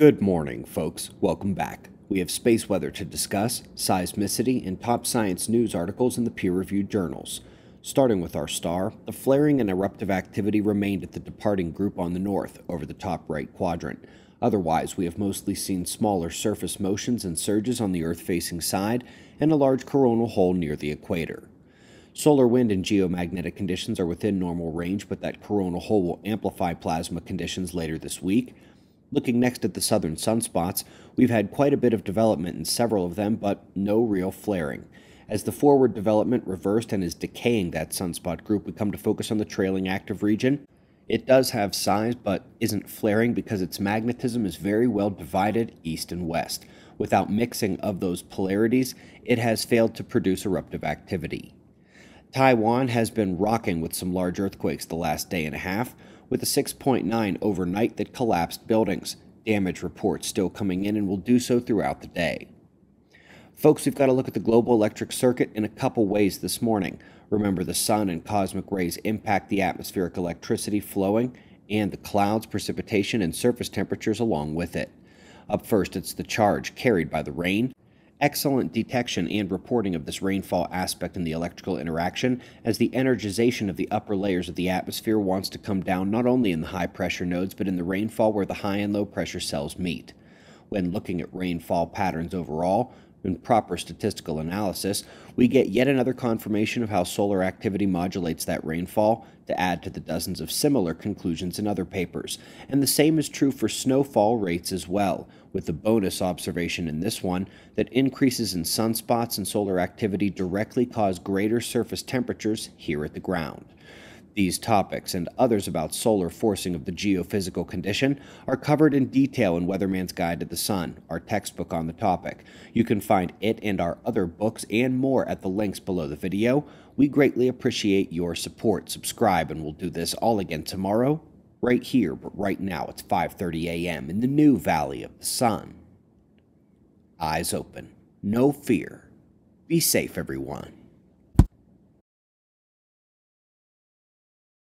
Good morning, folks. Welcome back. We have space weather to discuss, seismicity, and top science news articles in the peer reviewed journals. Starting with our star, the flaring and eruptive activity remained at the departing group on the north, over the top right quadrant. Otherwise, we have mostly seen smaller surface motions and surges on the Earth facing side and a large coronal hole near the equator. Solar wind and geomagnetic conditions are within normal range, but that coronal hole will amplify plasma conditions later this week. Looking next at the southern sunspots, we've had quite a bit of development in several of them, but no real flaring. As the forward development reversed and is decaying that sunspot group, we come to focus on the trailing active region. It does have size, but isn't flaring because its magnetism is very well divided east and west. Without mixing of those polarities, it has failed to produce eruptive activity. Taiwan has been rocking with some large earthquakes the last day and a half, with a 6.9 overnight that collapsed buildings. Damage reports still coming in and will do so throughout the day. Folks, we've got to look at the global electric circuit in a couple ways this morning. Remember, the sun and cosmic rays impact the atmospheric electricity flowing and the clouds, precipitation, and surface temperatures along with it. Up first, it's the charge carried by the rain, excellent detection and reporting of this rainfall aspect in the electrical interaction as the energization of the upper layers of the atmosphere wants to come down not only in the high pressure nodes but in the rainfall where the high and low pressure cells meet. When looking at rainfall patterns overall, in proper statistical analysis, we get yet another confirmation of how solar activity modulates that rainfall to add to the dozens of similar conclusions in other papers. And the same is true for snowfall rates as well, with the bonus observation in this one that increases in sunspots and solar activity directly cause greater surface temperatures here at the ground. These topics and others about solar forcing of the geophysical condition are covered in detail in Weatherman's Guide to the Sun, our textbook on the topic. You can find it and our other books and more at the links below the video. We greatly appreciate your support. Subscribe and we'll do this all again tomorrow, right here, but right now it's 5:30 a.m. in the new Valley of the Sun. Eyes open. No fear. Be safe, everyone.